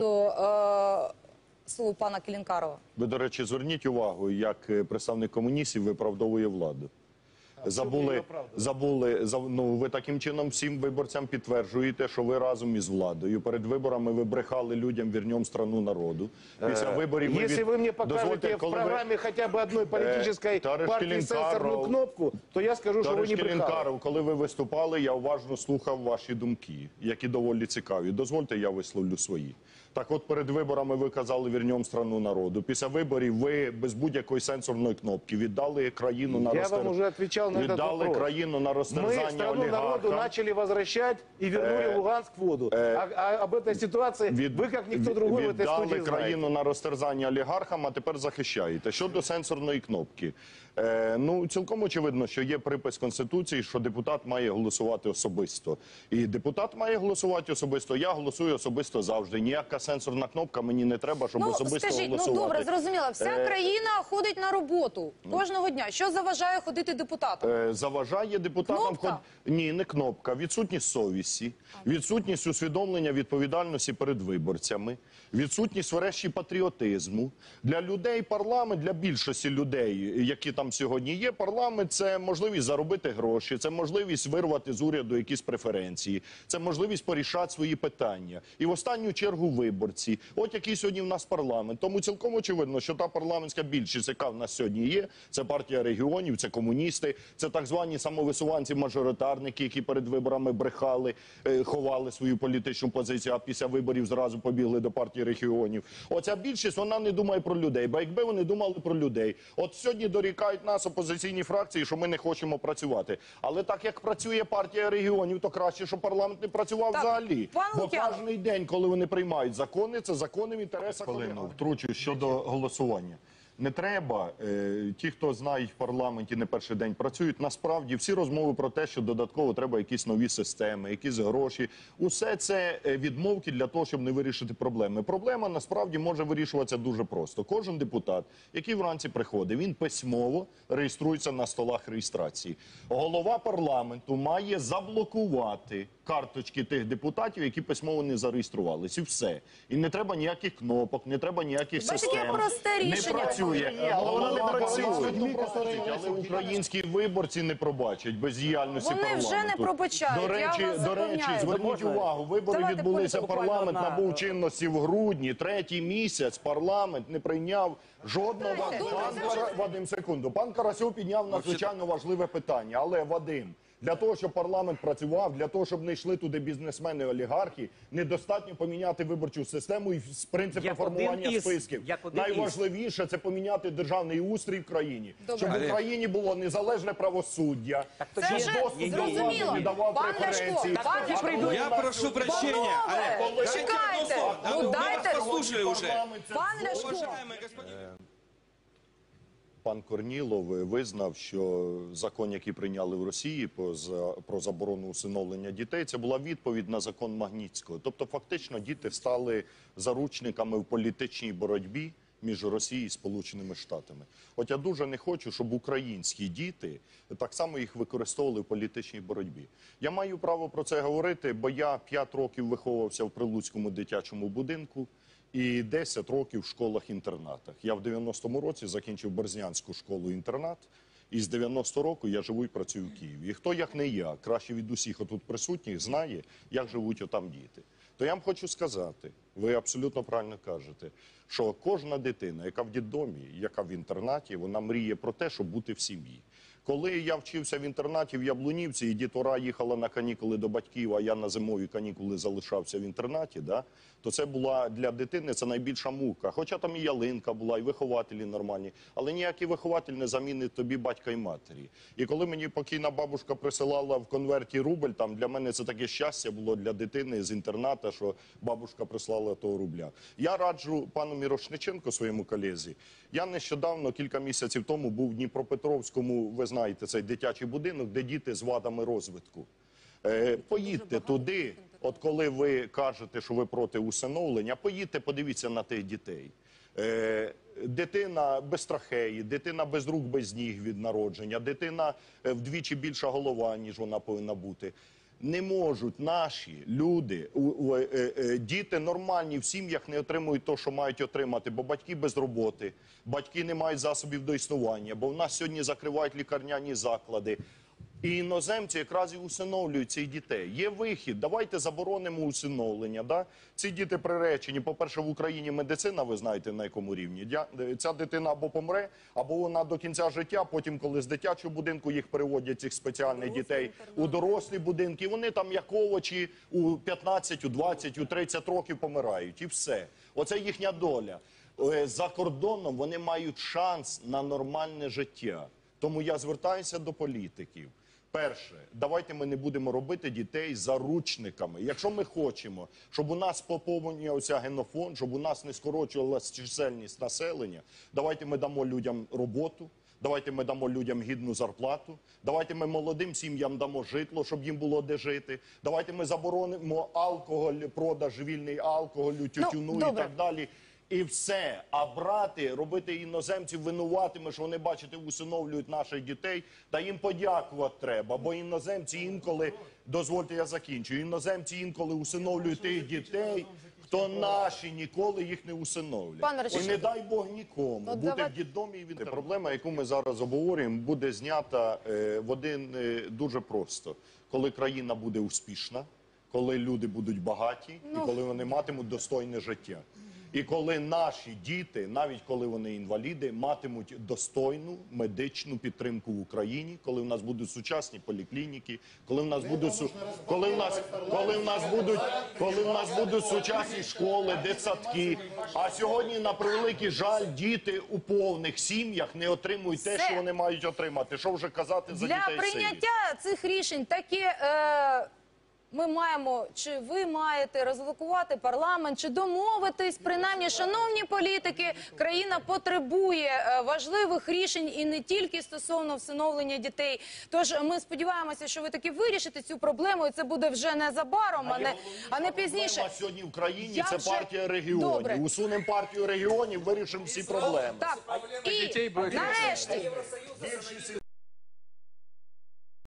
до е, слов пана Келінкарова? Ви, до речі, зверніть увагу, як е, представник комуністів виправдовує владу Забули, забули, за- ну, ви таким чином всім виборцям підтверджуєте, що ви разом із владою. Перед виборами ви брехали людям вірньом страну народу. Після виборів ви Если від- вы мне Дозвольте, покажете в коли ви- программе хотя бы одной политической товарищ партии Келінкаров, сенсорную кнопку, то я скажу, что вы Товариш не брехали. Келінкаров, коли ви виступали, я уважно слухав ваші думки, які доволі цікаві. Дозвольте, я висловлю свої. Так от перед виборами ви казали вірньом страну народу. Після виборів ви без будь-якої сенсорної кнопки віддали країну на Я розтер... вам уже отвечал на этот віддали вопрос. країну на Мы розтерзання страну народу олігархам. начали возвращать и вернули Луганск в воду. а, а об этой ситуации Від- вы, как никто другой в этой віддали студии, країну знаете. на розтерзання олігархам, а тепер захищаєте. Щодо сенсорної кнопки, е, ну цілком очевидно, що є припис конституції, що депутат має голосувати особисто. І депутат має голосувати особисто. Я голосую особисто завжди. Ніяка сенсорна кнопка мені не треба, щоб Ну особисто скажіть, голосувати. ну добре, зрозуміло. Вся Е, країна ходить на роботу кожного дня. Що заважає ходити депутатам? Е, заважає депутатам Кнопка? ход- ні, не кнопка, відсутність совісті, відсутність усвідомлення відповідальності перед виборцями, відсутність врешті патріотизму для людей. Парламент для більшості людей, які там сьогодні є. Парламент це можливість заробити гроші, це можливість вирвати з уряду якісь преференції, це можливість порішати свої питання. І в останню чергу виборці. От який сьогодні в нас парламент. Тому цілком очевидно, що та парламентська більшість, яка в нас сьогодні є, це партія регіонів, це комуністи, це так звані самовисуванці-мажоритарники, які перед виборами брехали, е, ховали свою політичну позицію, а після виборів зразу побігли до партії регіонів. Оця більшість вона не думає про людей. Бо якби вони думали про людей, от сьогодні дорікають нас опозиційні фракції, що ми не хочемо працювати. Але так як працює партія регіонів, то краще, щоб парламент не працював Так, взагалі. Бо кожен день, коли вони приймають закони, це закони в інтересах. Хвилину втручу щодо голосування. Не треба. Е, ті, хто знають в парламенті, не перший день працюють. Насправді всі розмови про те, що додатково треба якісь нові системи, якісь гроші. Усе це е, відмовки для того, щоб не вирішити проблеми. Проблема насправді може вирішуватися дуже просто. Кожен депутат, який вранці приходить, він письмово реєструється на столах реєстрації. Голова парламенту має заблокувати карточки тих депутатів, які письмово не зареєструвались. І все. І не треба ніяких кнопок, не треба ніяких Бачите, систем. яке просте Не рішення. працює. Воно не працює. Але українські виборці не пробачать бездіяльності Вони вже не пробачають, До я речі, вас до речі, запевняю. зверніть увагу, вибори Давайте відбулися. буквально Парламент на- набув чинності в грудні. Третій місяць парламент не прийняв жодного Пан Кара- Вадим, секунду. Пан Карасьов підняв надзвичайно важливе питання. Але Вадим. Для того, щоб парламент працював, для того, щоб не йшли туди бізнесмени олігархи, недостатньо поміняти виборчу систему і з принципи Як один формування із. списків. Як один із. Найважливіше це поміняти державний устрій в країні, Добре. щоб в Україні було незалежне правосуддя. Це вже доступ до влади зрозуміло. віддавав Пан преференції. Пан Ляшко. прийдуть. Я прошу прощения. Панове, Олег, дайте чекайте. одно слово. Ну, мы дайте. послушали уже. Пан Ляшко. Уважаемый господин. Пан Корнілов визнав, що закон, який прийняли в Росії про заборону усиновлення дітей, це була відповідь на закон Магнітського. Тобто, фактично, діти стали заручниками в політичній боротьбі між Росією і Сполученими Штатами. От я дуже не хочу, щоб українські діти так само їх використовували в політичній боротьбі. Я маю право про це говорити, бо я 5 років виховувався в Прилуцькому дитячому будинку і 10 років в школах-інтернатах. Я в 90-му році закінчив Борзнянську школу-інтернат. І з 90-го року я живу і працюю в Києві. І хто як не я, краще від усіх отут присутніх, знає, як живуть отам діти. То я вам хочу сказати, ви абсолютно правильно кажете, що кожна дитина, яка в дитдомі, яка в інтернаті, вона мріє про те, щоб бути в сім'ї. Коли я вчився в інтернаті в Яблунівці, і дітвора їхала на канікули до батьків, а я на зимові канікули залишався в інтернаті, да, то це була для дитини це найбільша мука. Хоча там і ялинка була, і вихователі нормальні, але ніякий вихователь не замінить тобі батька і матері. І коли мені покійна бабушка присилала в конверті рубль, там для мене це таке щастя було для дитини з інтерната, що бабушка прислала того рубля. Я раджу пану Мірошниченко, своєму колезі. Я нещодавно, кілька місяців тому, був в Дніпропетровському, ви знаєте, цей дитячий будинок, де діти з вадами розвитку. Е, поїдьте туди, от коли ви кажете, що ви проти усиновлення, поїдьте, подивіться на тих дітей. Е, дитина без трахеї, дитина без рук, без ніг від народження, дитина е, вдвічі більша голова, ніж вона повинна бути. Не можуть наші люди, у- е, е, діти нормальні в сім'ях не отримують те, що мають отримати, бо батьки без роботи, батьки не мають засобів до існування, бо в нас сьогодні закривають лікарняні заклади. І іноземці якраз і усиновлюють цих дітей. Є вихід. Давайте заборонимо усиновлення. Да? Ці діти приречені. По-перше, в Україні медицина, ви знаєте, на якому рівні. Ця дитина або помре, або вона до кінця життя. Потім, коли з дитячого будинку їх переводять цих спеціальних дітей у дорослі будинки, вони там як овочі у 15, у 20, у 30 років помирають. І все. Оце їхня доля. Е, За кордоном вони мають шанс на нормальне життя. Тому я звертаюся до політиків. Перше, давайте ми не будемо робити дітей заручниками. Якщо ми хочемо, щоб у нас поповнювався генофонд, щоб у нас не скорочувалася чисельність населення, давайте ми дамо людям роботу. Давайте ми дамо людям гідну зарплату. Давайте ми молодим сім'ям дамо житло, щоб їм було де жити. Давайте ми заборонимо алкоголь, продаж вільний алкоголю, тютюну і так далі. І все. А брати, робити іноземців винуватими, що вони, бачите, усиновлюють наших дітей, та їм подякувати треба. Бо іноземці інколи, дозвольте, я закінчу, іноземці інколи усиновлюють тих дітей, хто наші ніколи їх не усиновлять. І не дай Бог нікому. Ну, Бути давай- в дітдомі і від... Проблема, яку ми зараз обговорюємо, буде знята е, в один е, дуже просто. Коли країна буде успішна, коли люди будуть багаті, Ну. і коли вони матимуть достойне життя. І коли наші діти, навіть коли вони інваліди, матимуть достойну медичну підтримку в Україні, коли в нас будуть сучасні поліклініки, коли в нас будуть су- коли в нас, коли в нас будуть, коли в нас будуть сучасні школи, дитсадки. А сьогодні, на превеликий жаль, діти у повних сім'ях не отримують те, що вони мають отримати. Що вже казати за Для дітей сиріт? прийняття цих рішень таке. Е... Ми маємо, чи ви маєте розблокувати парламент, чи домовитись, принаймні, шановні політики, країна потребує е, важливих рішень і не тільки стосовно всиновлення дітей. Тож ми сподіваємося, що ви таки вирішите цю проблему, і це буде вже незабаром, а не а не пізніше. Проблема сьогодні в країні Я це вже- партія регіонів. Добре. Усунемо партію регіонів, вирішимо всі проблеми. Так і нарешті